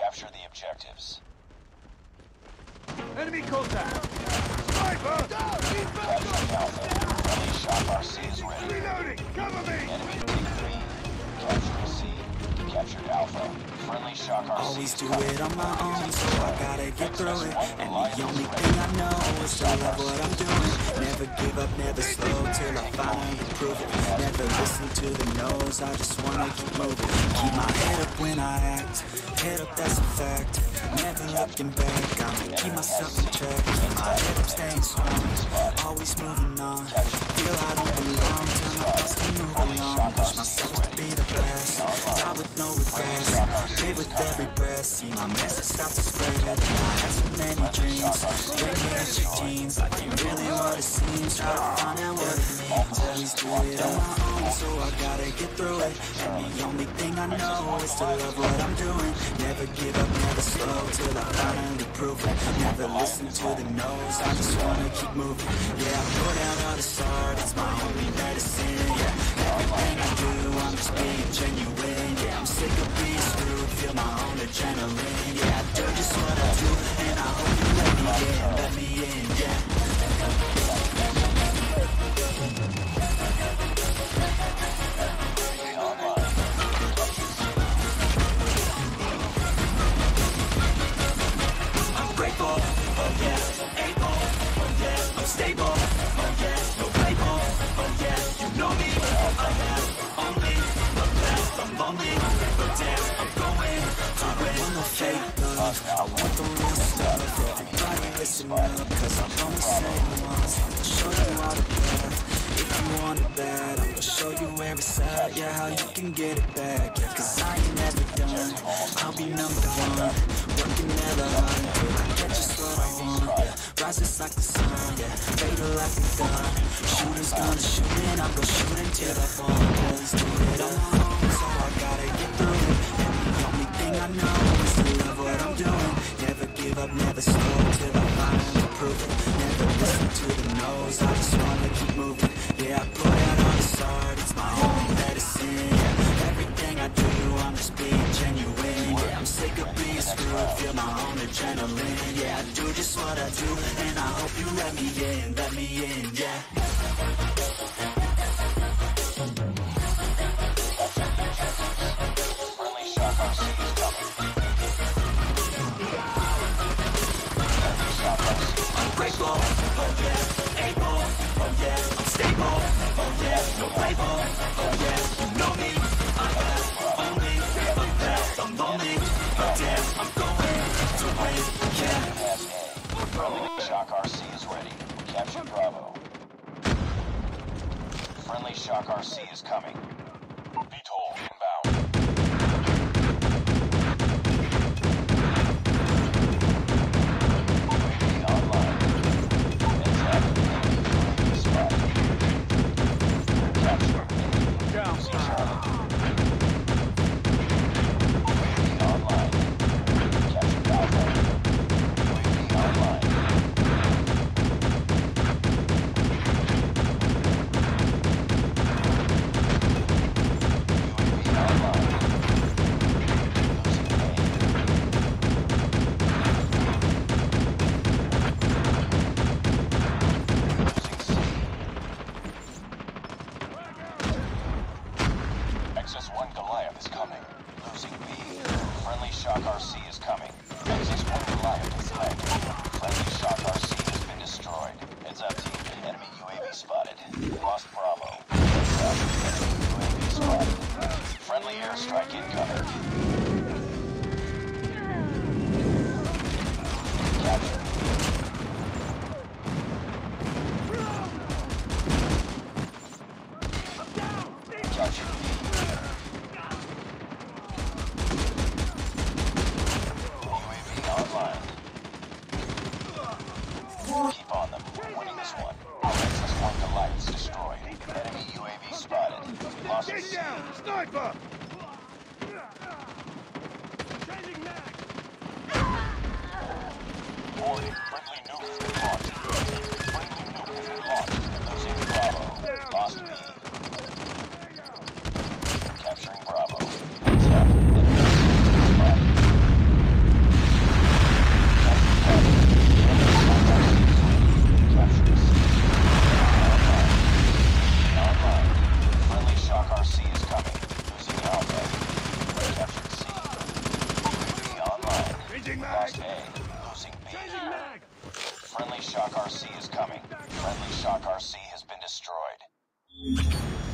Capture the objectives. Enemy contact! Sniper! Capturing Alpha. Friendly Shock RC is ready. Reloading! Cover me! Enemy take three. Capturing C. Captured Alpha. Friendly Shock RC Always do it on my own, so I gotta get through it. And the only thing I know is to love what I'm doing. Never give up, never slow till I finally it. Never listen to the no's, I just wanna keep moving. Keep my head up when I act, head up, that's a fact. Never looking back, I'ma keep myself in check. Keep my head up, staying strong, always moving on. Feel I don't belong, tell my best to move along. Push myself to be the no regrets. Live with every breath, see my message start to spread. I had so many dreams, dreaming at your jeans, like you really what it seems. Try to find out what it means. Always do it on my own, so I gotta get through it. And the only thing I know is to love what I'm doing. Never give up, never slow till I finally prove it. Never listen to the no's, I just wanna keep moving. Yeah, I put out all the art, it's my only medicine. Yeah, everything I do, I'm just being genuine. Yeah, I'm sick of being screwed, I'm going to win. No fake love, I want the real stuff, everybody listen up, cause I'm only saying once, I'll show you all the. If you want bad, I'm gonna show you every side, yeah, how you can get it back, yeah, cause I ain't never done, I'll be number one, working hella hard, get just what I want, yeah, rises like the sun, yeah, fatal like a gun, shooters gonna shoot and I'm gonna shoot until I fall, cause do it on own, so I gotta get through I know is to love what I'm doing, never give up, never slow, till I finally prove it, never listen to the no's, I just wanna keep moving, yeah, I put out all this art, it's my only medicine, yeah, everything I do, I'm just being genuine, yeah, I'm sick of being screwed, feel my own adrenaline, yeah, I do just what I do, and I hope you let me in, let me in, yeah. Oh yeah, stable, oh yeah, no oh yeah, you know me, I I'm I'm going to win, yeah. Shock RC is ready. Bravo. Friendly Shock RC is coming. Goliath is coming. Losing B. Friendly Shock RC is coming. Lost Get down! Sniper! Warning. Friendly nuke A. Losing B. Friendly Shock RC is coming. Friendly Shock RC has been destroyed.